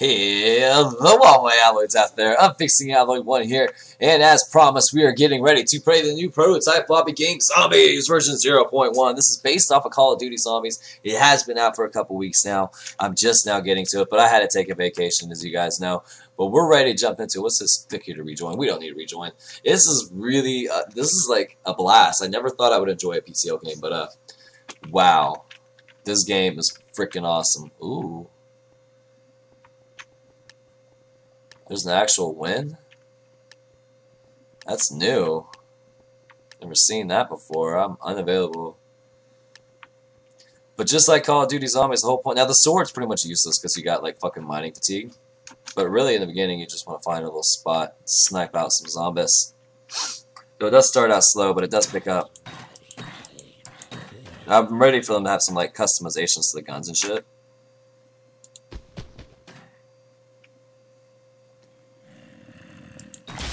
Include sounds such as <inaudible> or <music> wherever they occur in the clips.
Hello my alloys out there, I'm Fixing Alloy 1 here, and as promised, we are getting ready to play the new prototype lobby game Zombies version 0.1. This is based off of Call of Duty Zombies. It has been out for a couple weeks now. I'm just now getting to it, but I had to take a vacation, as you guys know. But we're ready to jump into it. What's this? Click here to rejoin. We don't need to rejoin. This is really, uh, this is like a blast. I never thought I would enjoy a PCO game, but uh, wow. This game is freaking awesome. Ooh. There's an actual win? That's new. Never seen that before. I'm unavailable. But just like Call of Duty Zombies, the whole point... Now, the sword's pretty much useless because you got, like, fucking mining fatigue. But really, in the beginning, you just want to find a little spot, snipe out some zombies. So it does start out slow, but it does pick up. I'm ready for them to have some, like, customizations to the guns and shit.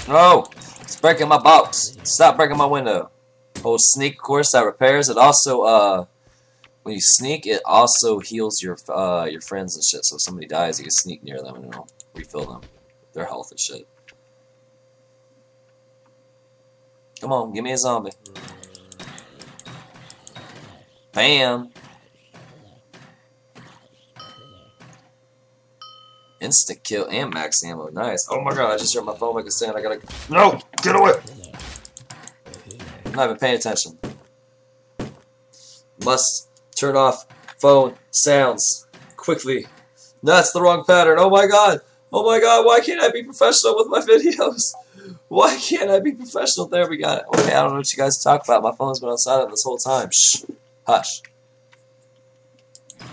No! It's breaking my box. Stop breaking my window. Oh, sneak, course, that repairs. It also, uh, when you sneak, it also heals your uh, your friends and shit. So if somebody dies, you can sneak near them and it'll refill them, their health and shit. Come on, give me a zombie. Bam! Instant kill and max ammo. Nice. Oh my god, I just heard my phone make a sound. I gotta. No! Get away! I'm not even paying attention. Must turn off phone sounds quickly. No, that's the wrong pattern. Oh my god! Oh my god, why can't I be professional with my <laughs> videos? Why can't I be professional? There we got it. Okay, I don't know what you guys talk about. My phone's been on silent this whole time. Shh. Hush.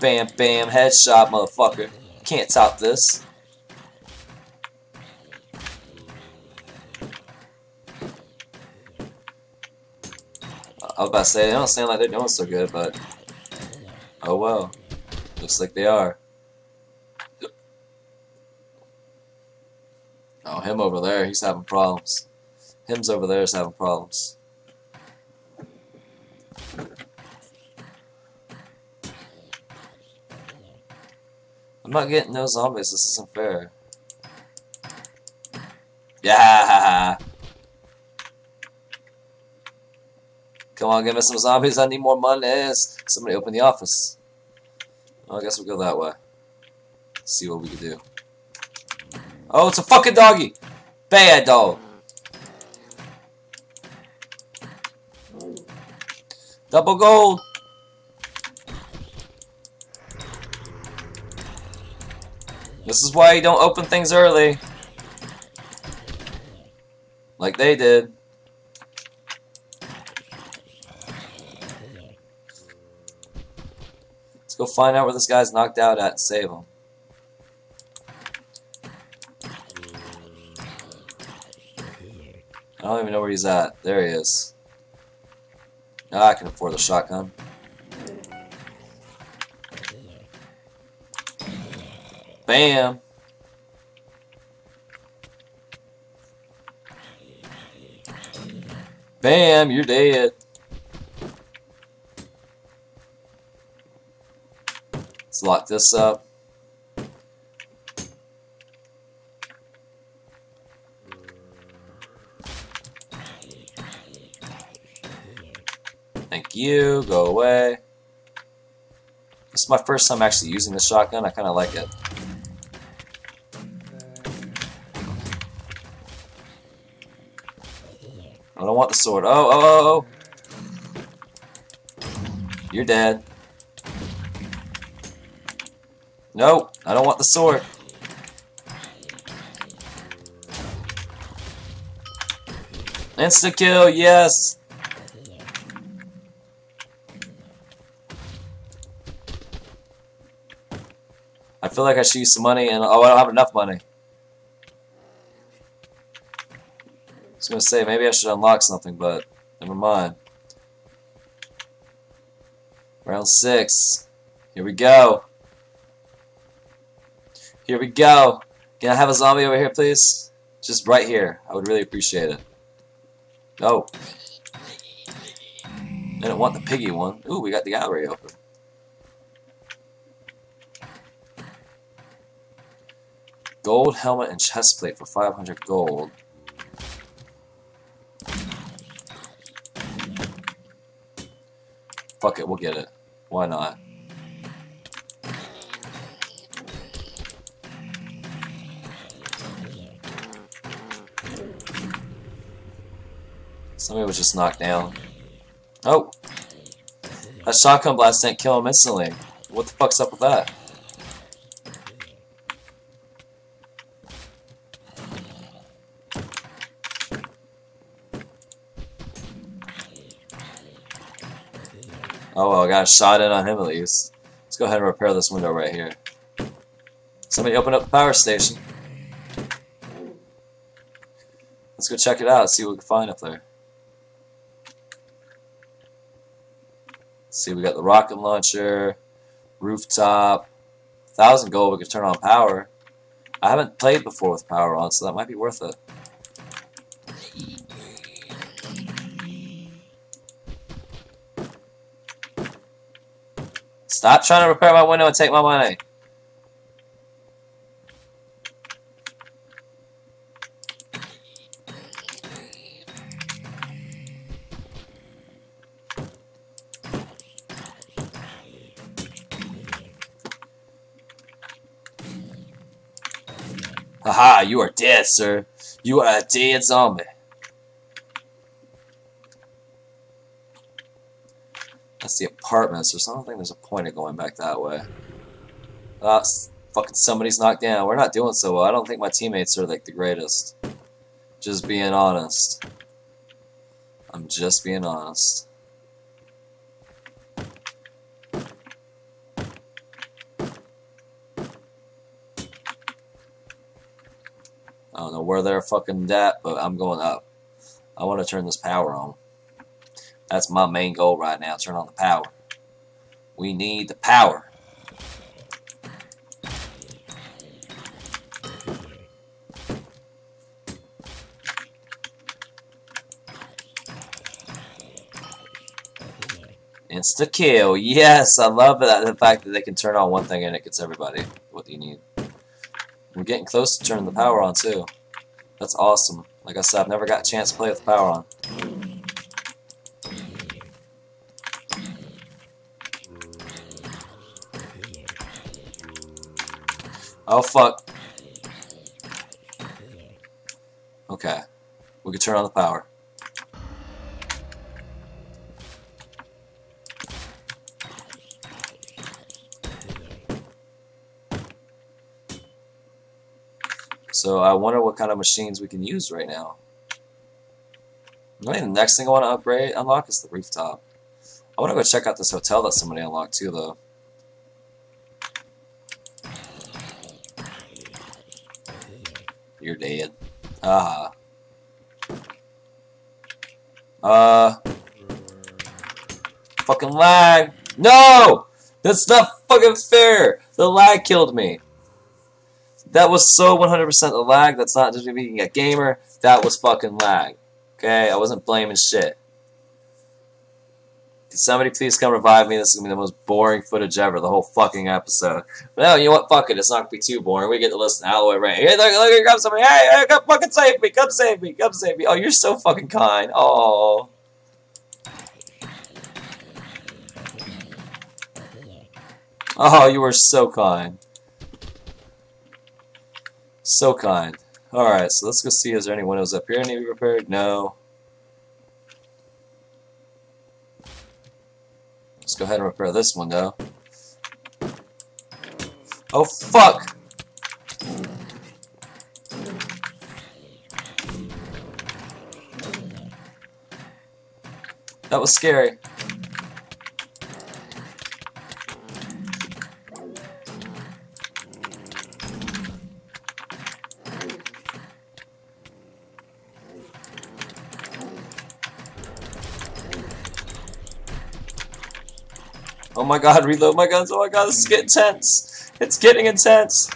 Bam, bam, headshot, motherfucker. Can't top this. I was about to say, they don't sound like they're doing so good, but... Oh well. Looks like they are. Oh, him over there, he's having problems. Him's over there is having problems. I'm not getting no zombies. This isn't fair. Yeah. Come on, give me some zombies. I need more money. Somebody open the office. Well, I guess we'll go that way. See what we can do. Oh, it's a fucking doggy. Bad dog. Double gold. This is why you don't open things early. Like they did. Let's go find out where this guy's knocked out at and save him. I don't even know where he's at. There he is. Ah, I can afford the shotgun. Bam! Bam, you're dead. Let's lock this up. Thank you, go away. This is my first time actually using the shotgun, I kinda like it. Want the sword. Oh, oh, oh, oh. You're dead. Nope, I don't want the sword. Insta kill, yes. I feel like I should use some money and oh I don't have enough money. Gonna say maybe I should unlock something, but never mind. Round six. Here we go. Here we go. Can I have a zombie over here, please? Just right here. I would really appreciate it. Oh. I didn't want the piggy one. Ooh, we got the gallery open. Gold helmet and chest plate for 500 gold. Fuck it, we'll get it. Why not? Somebody was just knocked down. Oh! That shotgun blast didn't kill him instantly. What the fuck's up with that? Oh well, I got a shot in on him at least. Let's go ahead and repair this window right here. Somebody open up the power station. Let's go check it out, see what we can find up there. See, we got the rocket launcher, rooftop, thousand gold. We could turn on power. I haven't played before with power on, so that might be worth it. Stop trying to repair my window and take my money. Haha, you are dead, sir. You are a dead zombie. That's the apartments, so I don't think there's a point of going back that way. Ah, fucking somebody's knocked down. We're not doing so well. I don't think my teammates are like the greatest. Just being honest. I'm just being honest. I don't know where they're fucking at, but I'm going up. I want to turn this power on. That's my main goal right now, turn on the power. We need the power. Insta kill. Yes, I love that. The fact that they can turn on one thing and it gets everybody what you need. We're getting close to turning the power on too. That's awesome. Like I said, I've never got a chance to play with the power on. Oh fuck. Okay. We can turn on the power. So I wonder what kind of machines we can use right now. I the next thing I want to upgrade, unlock is the rooftop. I want to go check out this hotel that somebody unlocked too, though. You're dead. Ah. Uh. Fucking lag. No! That's not fucking fair! The lag killed me. That was so 100% the lag. That's not just me being a gamer. That was fucking lag. Okay? I wasn't blaming shit. Can somebody please come revive me? This is to be the most boring footage ever, the whole fucking episode. But no, you know what? Fuck it. It's not to be too boring. We get to listen all the way right. Hey, look, look, here comes somebody. Hey, hey, come fucking save me. Come save me. Come save me. Oh, you're so fucking kind. Oh. Oh, you were so kind. So kind. Alright, so let's go see. Is there any windows up here be repaired? No. Let's go ahead and repair this window. Oh, fuck! That was scary. Oh my god, reload my guns. Oh my god, this is getting intense. It's getting intense.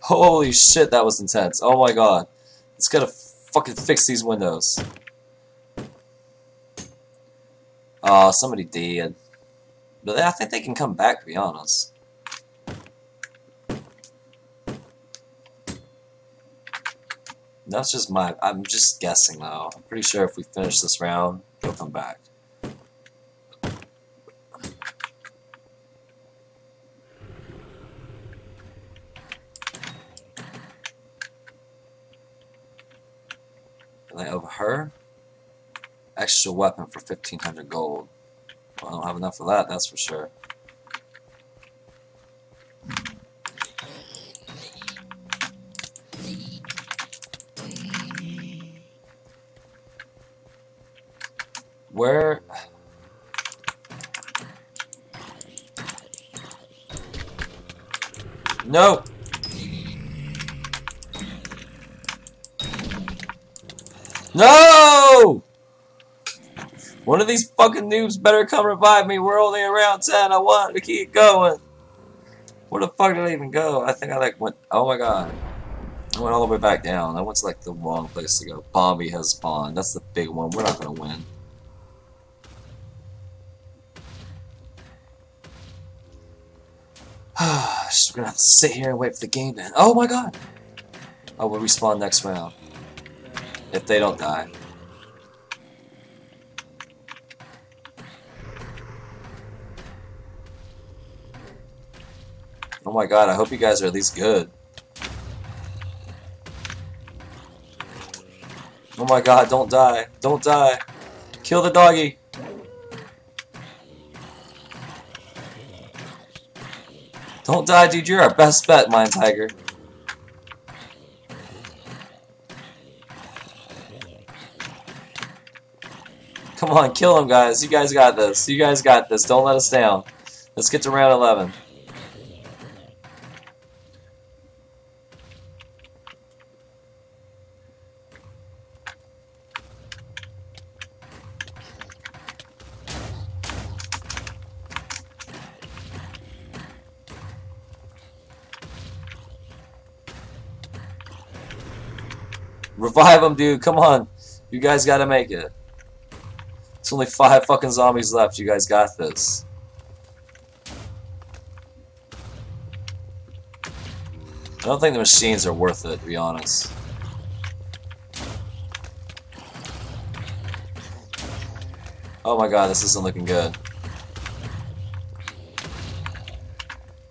Holy shit, that was intense. Oh my god. Let's get a fucking fix these windows. Oh, somebody did. But I think they can come back, to be honest. That's just my... I'm just guessing, though. I'm pretty sure if we finish this round, they'll come back. Like over her? Extra weapon for 1500 gold. Well, I don't have enough of that, that's for sure. Where... No! No! One of these fucking noobs better come revive me. We're only around 10. I want to keep going. Where the fuck did I even go? I think I like went... Oh my god. I went all the way back down. I went to like the wrong place to go. Bobby has spawned. That's the big one. We're not going to win. <sighs> Just gonna have to sit here and wait for the game to end. Oh my god! Oh, we'll respawn next round. If they don't die. Oh my god, I hope you guys are at least good. Oh my god, don't die. Don't die. Kill the doggy. Don't die, dude. You're our best bet, Mind Tiger. Come on, kill him, guys. You guys got this. You guys got this. Don't let us down. Let's get to round 11. Revive them, dude. Come on. You guys gotta make it. It's only five fucking zombies left. You guys got this. I don't think the machines are worth it, to be honest. Oh my god, this isn't looking good.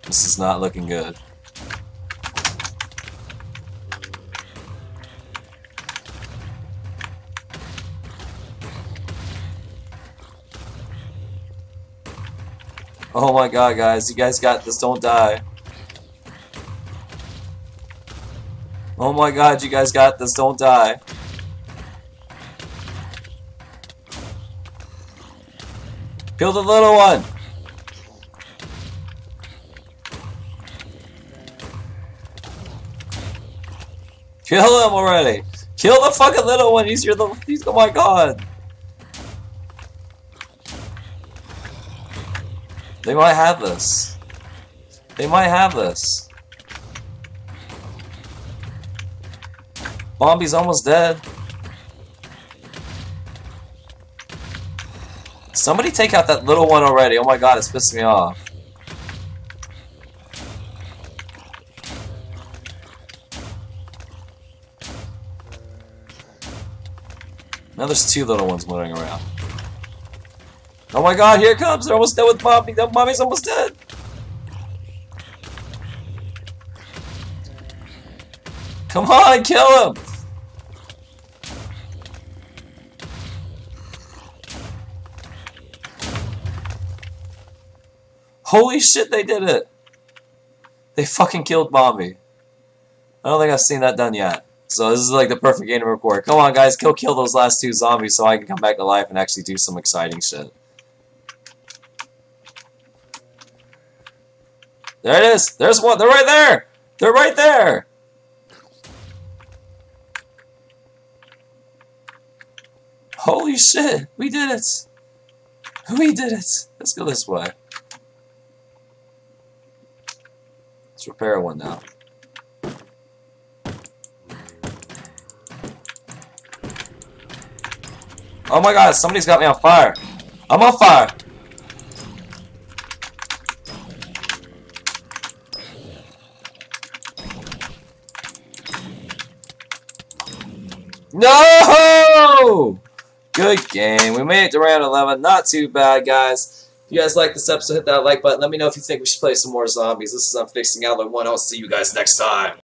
This is not looking good. Oh my god, guys. You guys got this. Don't die. Oh my god, you guys got this. Don't die. Kill the little one. Kill him already. Kill the fucking little one. He's your little. He's, oh my god. They might have this. They might have this. Bombi's almost dead. Somebody take out that little one already. Oh my god, it's pissing me off. Now there's two little ones wandering around. Oh my god, here it comes! They're almost dead with Mombi! Mombi's almost dead! Come on, kill him! Holy shit, they did it! They fucking killed Mombi. I don't think I've seen that done yet. So this is like the perfect game to record. Come on, guys, kill kill those last two zombies so I can come back to life and actually do some exciting shit. There it is. There's one. They're right there. They're right there. Holy shit. We did it. We did it. Let's go this way. Let's repair one now. Oh my god, somebody's got me on fire. I'm on fire. No! Good game. We made it to round 11. Not too bad, guys. If you guys like this episode, hit that like button. Let me know if you think we should play some more zombies. This is I'm Unfixing Alloy 1. I'll see you guys next time.